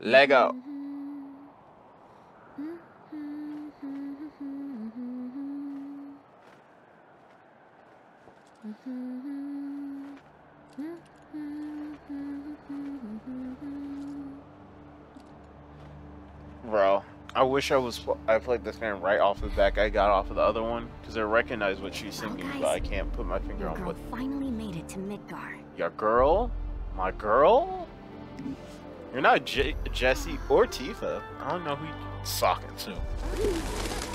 Lego. Bro, I wish I was. I played this game right off the back. I got off of the other one because I recognize what she's Well, singing, guys, but I can't put my finger Your on girl what. finally made it to Midgar. Your girl? My girl? You're not J- Jessie or Tifa. I don't know who you socking to.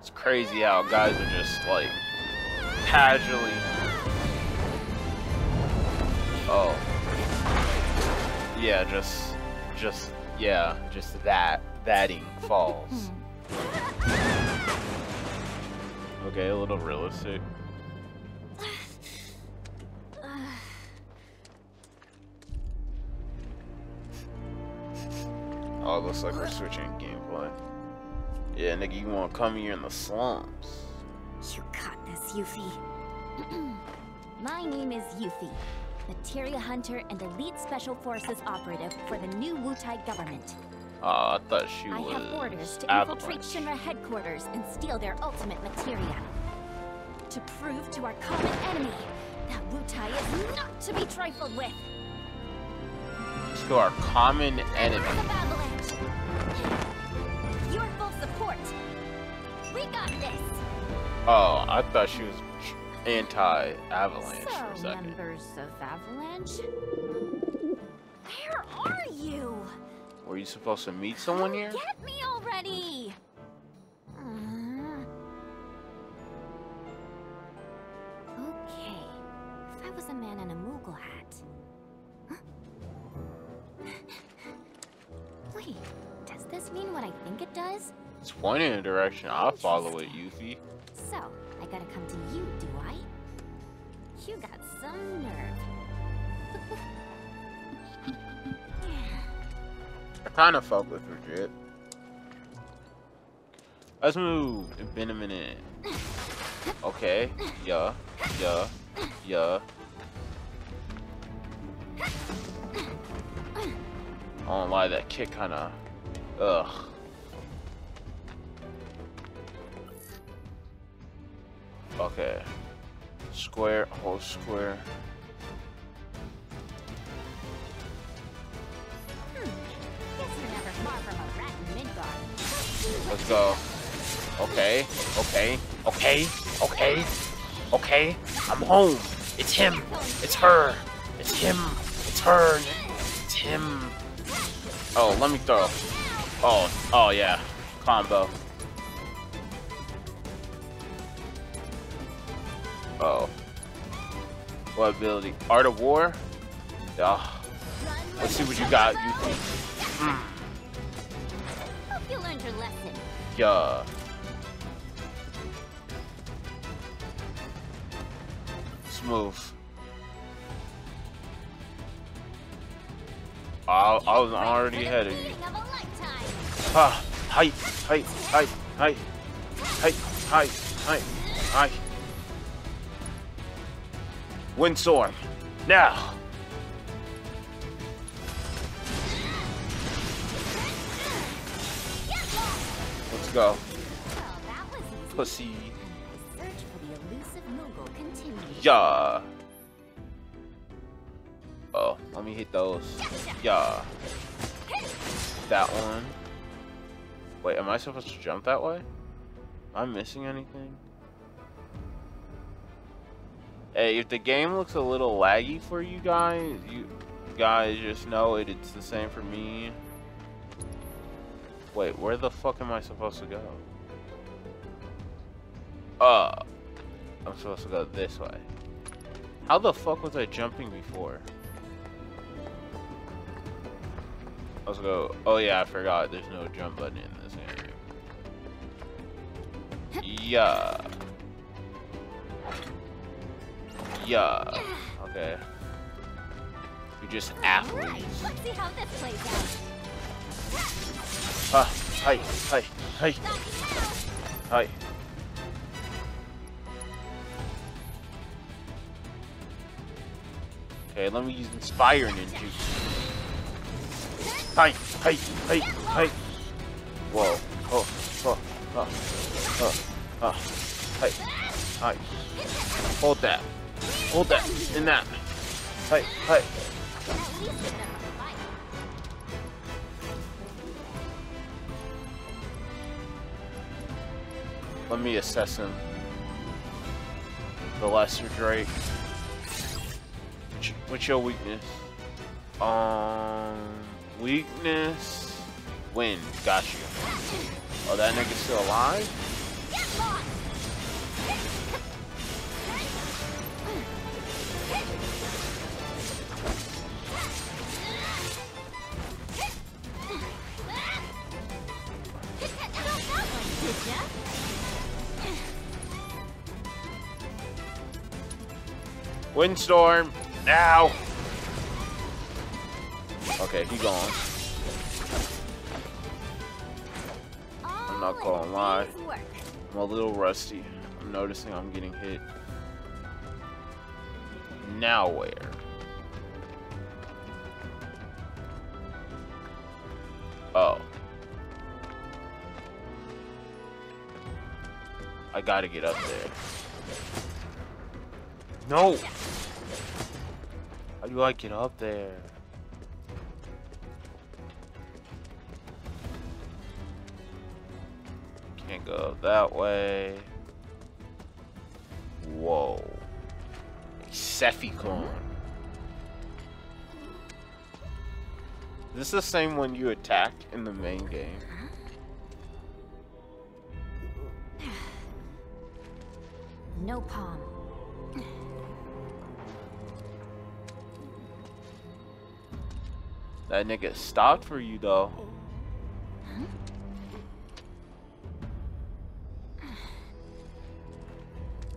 It's crazy how guys are just like casually. Oh. Yeah, just, just, yeah, just that, thatting falls. Hmm. Okay, a little realistic. Oh, it looks like we're switching gameplay. Yeah, nigga, you wanna come here in the slums? You got this, Yuffie. My name is Yuffie, materia hunter and elite special forces operative for the new Wutai government. Oh, I thought she I was. have orders to Avalanche. infiltrate Shinra headquarters and steal their ultimate materia. To prove to our common enemy that Wutai is not to be trifled with. Let's our common enemy. Of Avalanche. With your full support, we got this. Oh, I thought she was anti-avalanche for a So, second. members of Avalanche, where are you? Were you supposed to meet someone here? Get me already! Uh, okay, if I was a man in a Moogle hat. Huh? Wait, does this mean what I think it does? It's pointing in a direction. I'll follow it, Yuffie. So, I gotta come to you, do I? You got some nerve. I kind of fuck with legit. Let's move. Been a minute. Okay. Yeah. Yeah. Yeah. I don't lie, that kick kind of. Ugh. Okay. Square, whole square. Let's go. Okay, okay, okay, okay, okay. I'm home. It's him. It's her. It's him. It's her. It's him. Oh, let me throw. Oh, oh yeah. Combo. Oh. What ability? Art of War? Yeah. Let's see what you got. You. Mm. Yeah. Smooth. I, I was already ahead of you. Ah, height, height, height, height. Hi, hi, hi, hi. Windstorm, now. Mogul continues. Yeah. Oh, let me hit those. Yeah. That one. Wait, am I supposed to jump that way? Am I missing anything? Hey, if the game looks a little laggy for you guys, you guys just know it, it's the same for me. Wait, where the fuck am I supposed to go? Uh, I'm supposed to go this way. How the fuck was I jumping before? I was go. Oh yeah, I forgot. There's no jump button in this game. Yeah. Yeah. Okay. You're just athletes. let's see how this plays out. Ah, hi, hi, hi, Got you now. hi. Okay, let me use Inspire Ninjutsu. Hi, hi, hi, hi. Whoa, oh, oh, oh, oh, oh. Hi, hi. Hold that. Hold that. In that. Hi, hi. At least Let me assess him. The Lesser Drake. What's, your weakness? Um, weakness. Wind. Got you. Oh, that nigga's still alive? Windstorm. Now. Okay, he gone. I'm not All gonna lie. in day's work. I'm a little rusty. I'm noticing I'm getting hit. Now where? Oh. I gotta get up there. No! How do I get up there? Can't go that way. Whoa. Sephicorn. Is the same one you attacked in the main game? No palm. That nigga stopped for you though.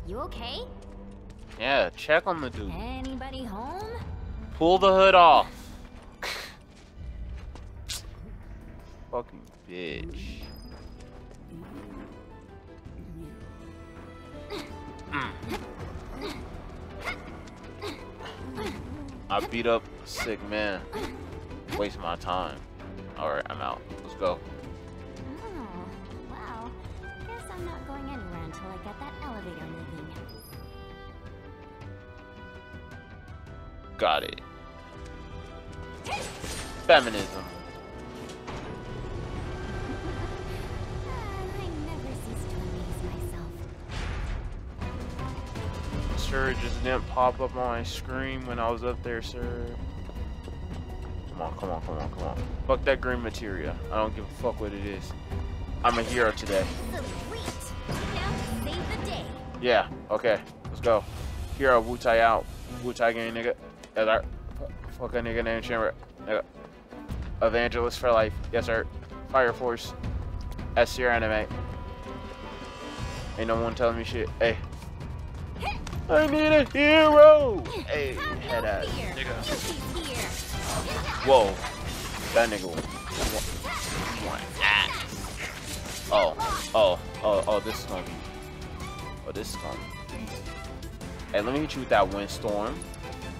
You okay? Yeah, check on the dude. Anybody home? Pull the hood off. Fucking bitch. I beat up a sick man. Waste my time. Alright, I'm out. Let's go. Oh, well. Guess I'm not going anywhere until I get that elevator moving. Got it. Feminism. I never cease to amaze myself. Sir, it just didn't pop up on my screen when I was up there, sir. Come on, come on, come on, come on. Fuck that green materia. I don't give a fuck what it is. I'm a hero today. Sweet! Now save the day. Yeah, okay. Let's go. Hero, Wutai out. Wutai gang, nigga. That's our fuck a nigga named Chamber. Nigga. Evangelist for life. Yes, sir. Fire Force. S tier anime. Ain't no one telling me shit. Hey. I need a hero! Hey, Have head no ass. fear. Nigga. Whoa. That nigga Oh, oh, Oh, oh, this is gonna be. Oh, this is gonna be. Hey, let me hit you with that windstorm.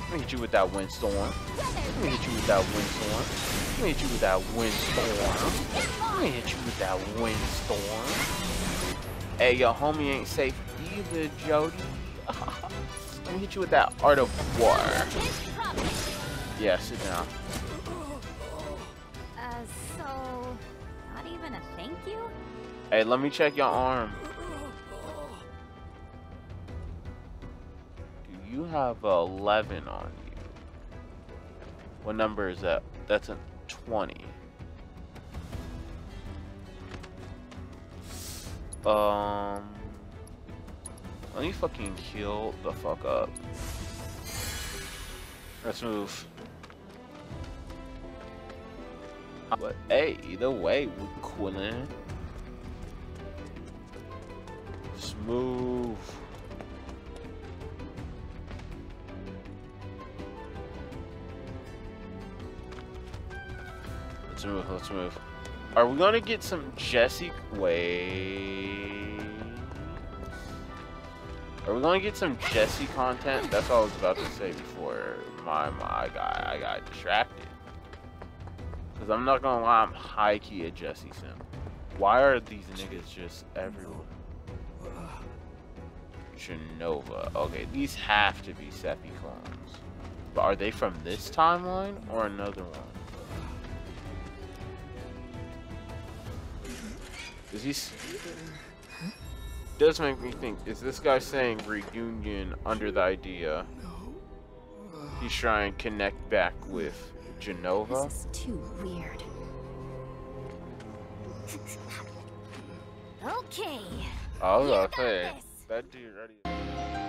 Let me hit you with that windstorm. Let me hit you with that windstorm. Let me hit you with that windstorm. Let me hit you with that windstorm. Hey, your homie ain't safe either, Jody. Let me hit you with that art of war. Yeah, sit down. Uh, so... Not even a thank you? Hey, let me check your arm. Do you have a 11 on you? What number is that? That's a 20. Um, let me fucking heal the fuck up. Let's move. But hey, either way, we're coolin'. Smooth. Let's move, let's move. Are we gonna get some Jessie? Wait. Are we gonna get some Jessie content? That's all I was about to say before my my got I got distracted. Cause I'm not gonna lie, I'm high key a Jessie sim. Why are these niggas just everywhere? Jenova. Okay, these have to be Seppi clones. But are they from this timeline or another one? Is he? Does make me think. Is this guy saying reunion under the idea he's trying to connect back with Jenova? This is too weird. okay. Oh, uh, okay. That dude already.